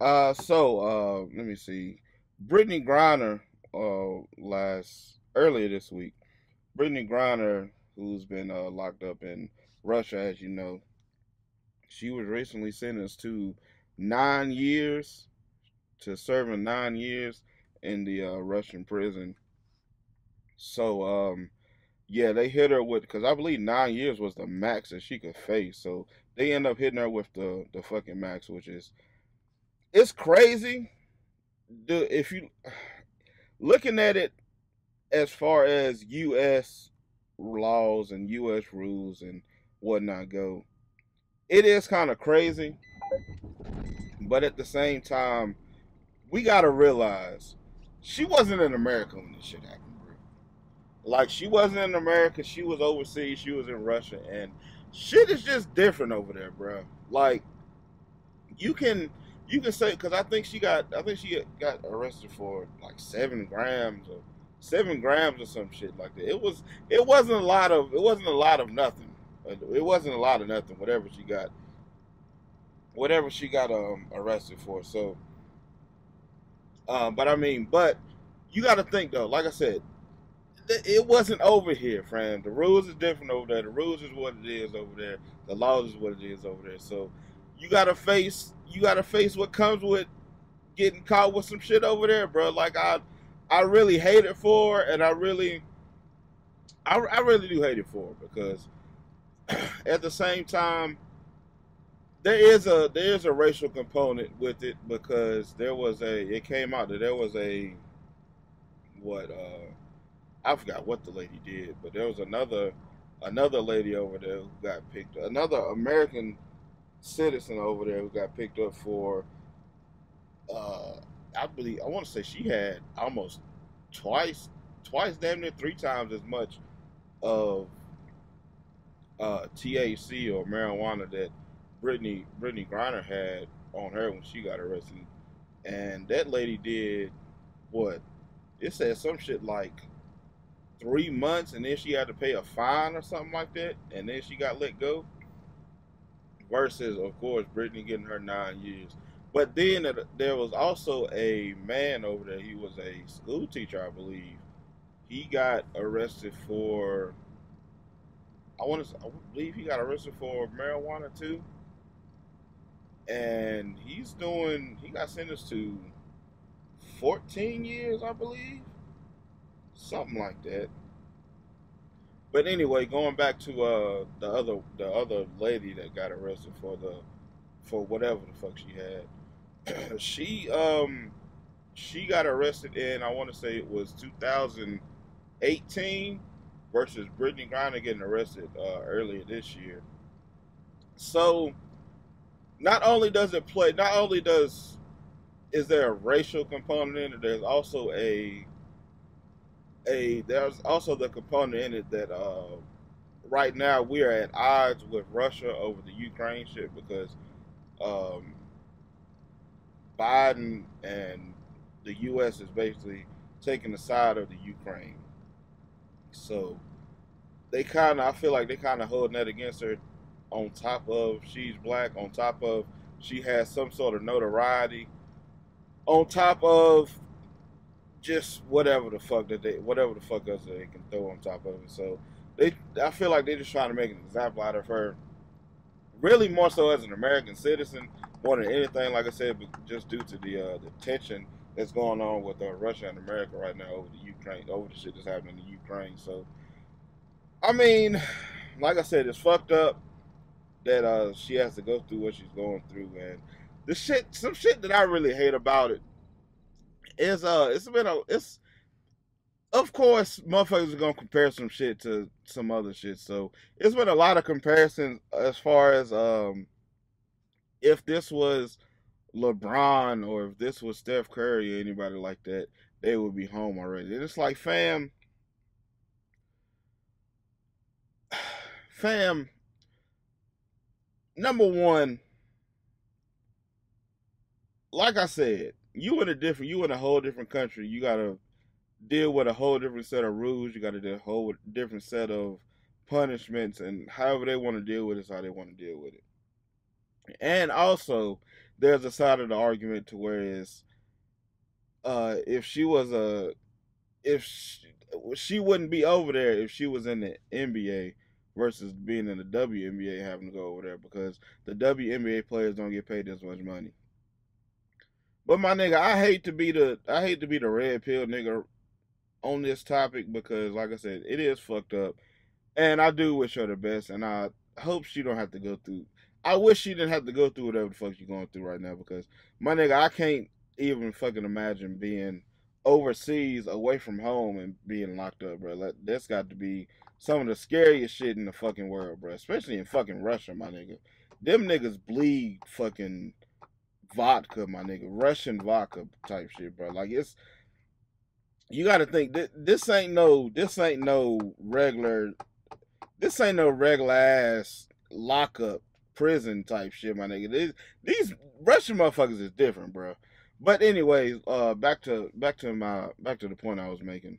Uh, so uh, let me see. Brittany Griner, uh, last earlier this week, Brittany Griner, who's been uh, locked up in Russia, as you know, she was recently sentenced to nine years to serving nine years in the uh, Russian prison. So, um, yeah, they hit her with because I believe nine years was the max that she could face. So they end up hitting her with the the fucking max, which is it's crazy. The if you looking at it as far as U.S. laws and U.S. rules and whatnot go, it is kind of crazy. But at the same time, we gotta realize she wasn't in America when this shit happened. Like she wasn't in America, she was overseas, she was in Russia, and shit is just different over there, bro. Like you can you can say because I think she got I think she got arrested for like seven grams or seven grams or some shit like that. It was it wasn't a lot of it wasn't a lot of nothing. It wasn't a lot of nothing. Whatever she got, whatever she got um arrested for. So, um, but I mean, but you got to think though. Like I said, it wasn't over here, friend. The rules is different over there. The rules is what it is over there. The laws is what it is over there. So you gotta face you gotta face what comes with getting caught with some shit over there, bro. Like I I really hate it for and I really I, I really do hate it for because at the same time there is a there is a racial component with it because there was a it came out that there was a what uh I forgot what the lady did, but there was another another lady over there who got picked up, another American citizen over there who got picked up for uh I believe I want to say she had almost twice twice damn near three times as much of uh THC or marijuana that Brittany Brittany Griner had on her when she got arrested. And that lady did what? It said some shit like three months and then she had to pay a fine or something like that and then she got let go versus of course brittany getting her nine years. But then there was also a man over there he was a school teacher i believe. He got arrested for i want to i believe he got arrested for marijuana too. And he's doing he got sentenced to 14 years i believe. Something like that. But anyway, going back to uh, the other the other lady that got arrested for the for whatever the fuck she had, she um she got arrested in I want to say it was 2018 versus Brittany Griner getting arrested uh, earlier this year. So not only does it play, not only does is there a racial component in it, there's also a a there's also the component in it that uh, right now we are at odds with Russia over the Ukraine shit because um, Biden and the U.S. is basically taking the side of the Ukraine. So they kind of, I feel like they kind of holding that against her. On top of she's black, on top of she has some sort of notoriety, on top of just whatever the fuck that they whatever the fuck else they can throw on top of it. So they I feel like they're just trying to make an example out of her. Really more so as an American citizen, more than anything, like I said, but just due to the uh, the tension that's going on with uh, Russia and America right now over the Ukraine, over the shit that's happening in Ukraine. So, I mean, like I said, it's fucked up that uh, she has to go through what she's going through, and the shit, some shit that I really hate about it it's uh it's been a it's of course motherfuckers are gonna compare some shit to some other shit. So it's been a lot of comparisons as far as um if this was LeBron or if this was Steph Curry or anybody like that, they would be home already. And it's like fam fam number one like I said, you in a different you in a whole different country. You gotta deal with a whole different set of rules. You gotta do a whole different set of punishments and however they want to deal with it is how they want to deal with it. And also, there's a side of the argument to where is, uh, if she was a, if she, she wouldn't be over there if she was in the NBA versus being in the WNBA having to go over there because the WNBA players don't get paid as much money. But my nigga, I hate to be the I hate to be the red pill nigga on this topic because like I said, it is fucked up. And I do wish her the best and I hope she don't have to go through I wish she didn't have to go through whatever the fuck she's going through right now because my nigga, I can't even fucking imagine being overseas away from home and being locked up, bro. That's got to be some of the scariest shit in the fucking world, bro. Especially in fucking Russia, my nigga. Them niggas bleed fucking vodka, my nigga. Russian vodka type shit, bro. Like it's you got to think this, this ain't no this ain't no regular this ain't no regular ass lockup prison type shit, my nigga. These, these Russian motherfuckers is different, bro. But anyways, uh, back to back to my back to the point I was making.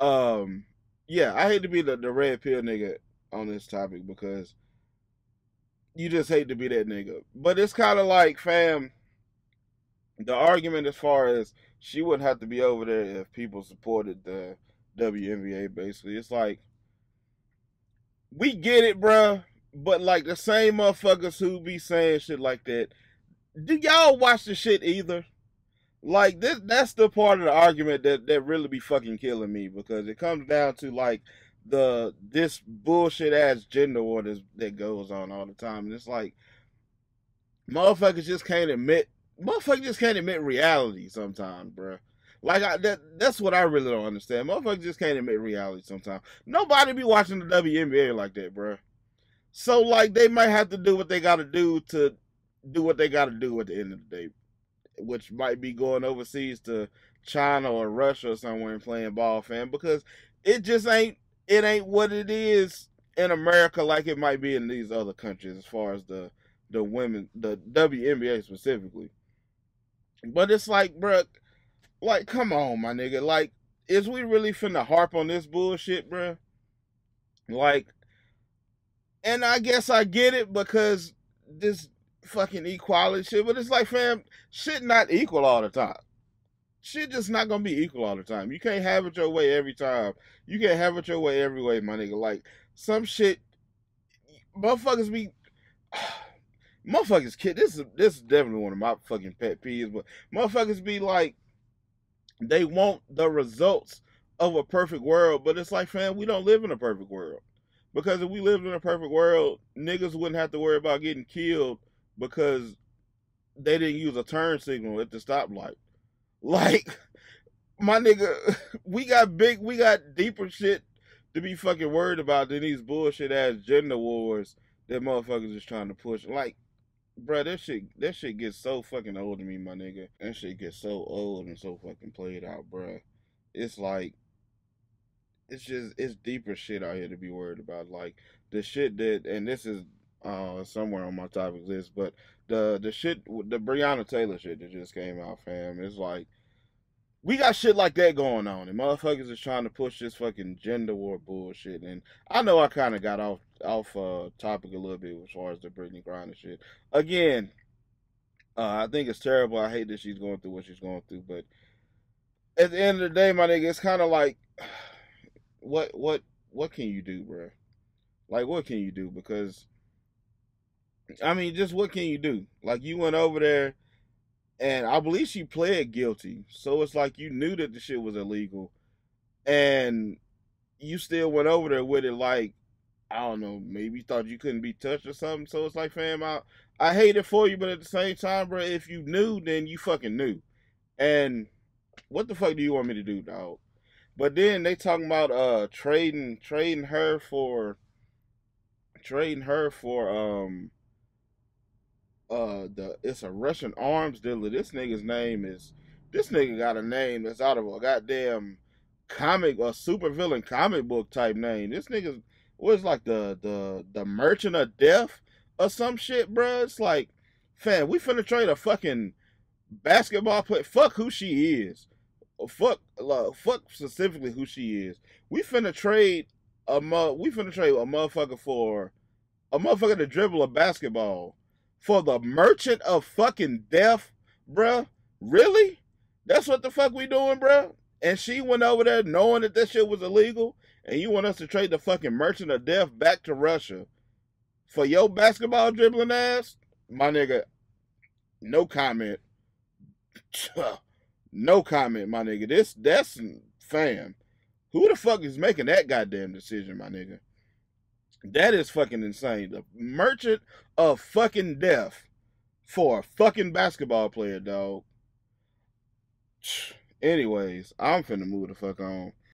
Um, yeah, I hate to be the, the red pill nigga on this topic because you just hate to be that nigga. But it's kind of like, fam, the argument as far as she wouldn't have to be over there if people supported the WNBA. Basically, it's like we get it, bruh. But like the same motherfuckers who be saying shit like that, do y'all watch the shit either? Like this that's the part of the argument that that really be fucking killing me because it comes down to like the this bullshit ass gender war that, goes on all the time. And it's like motherfuckers just can't admit motherfuckers just can't admit reality sometimes, bro. Like I, that that's what I really don't understand. Motherfuckers just can't admit reality sometimes. Nobody be watching the WNBA like that, bro. So like they might have to do what they got to do to do what they got to do at the end of the day which might be going overseas to China or Russia or somewhere and playing ball, fam, because it just ain't it ain't what it is in America like it might be in these other countries as far as the the women the WNBA specifically. But it's like, bro, like come on, my nigga, like is we really finna harp on this bullshit, bro? Like, and I guess I get it because this fucking equality shit, but it's like, fam, shit not equal all the time. Shit just not gonna be equal all the time. You can't have it your way every time. You can't have it your way every way, my nigga. Like some shit, motherfuckers be. Motherfuckers kid. This is this is definitely one of my fucking pet peeves. But motherfuckers be like, they want the results of a perfect world, but it's like, fam, we don't live in a perfect world. Because if we lived in a perfect world, niggas wouldn't have to worry about getting killed because they didn't use a turn signal at the stoplight. Like, my nigga, we got big, we got deeper shit to be fucking worried about than these bullshit ass gender wars that motherfuckers is trying to push. Like, bro, that shit, that shit gets so fucking old to me, my nigga. That shit gets so old and so fucking played out, bro. It's like, it's just, it's deeper shit out here to be worried about. Like, the shit that, and this is uh, somewhere on my topic list. But the the shit, the Breonna Taylor shit that just came out, fam, it's like we got shit like that going on, and motherfuckers is trying to push this fucking gender war bullshit. And I know I kind of got off off uh, topic a little bit as far as the Brittney Griner shit. Again, uh, I think it's terrible. I hate that she's going through what she's going through, but at the end of the day, my nigga, it's kind of like, what what what can you do, bro? Like, what can you do? Because I mean, just what can you do? Like you went over there, and I believe she pled guilty, so it's like you knew that the shit was illegal, and you still went over there with it. Like I don't know, maybe you thought you couldn't be touched or something. So it's like, fam, I I hate it for you, but at the same time, bro, if you knew, then you fucking knew. And what the fuck do you want me to do, dog? But then they talking about uh trading trading her for trading her for um uh the it's a Russian arms dealer. This nigga's name is this nigga got a name that's out of a goddamn comic or super villain comic book type name. This nigga was like the the the merchant of death or some shit, bro. It's like, fam, we finna trade a fucking basketball player. Fuck who she is. Fuck, like, fuck specifically who she is. We finna trade a mo- we finna trade a motherfucker for a motherfucker to dribble a basketball for the merchant of fucking death, bruh. Really? That's what the fuck we doing, bruh? And she went over there knowing that this shit was illegal, and you want us to trade the fucking merchant of death back to Russia for your basketball dribbling ass? My nigga, no comment. no comment, my nigga. This that's fam. Who the fuck is making that goddamn decision, my nigga? That is fucking insane. The merchant of fucking death for a fucking basketball player, dog. Anyways, I'm finna move the fuck on.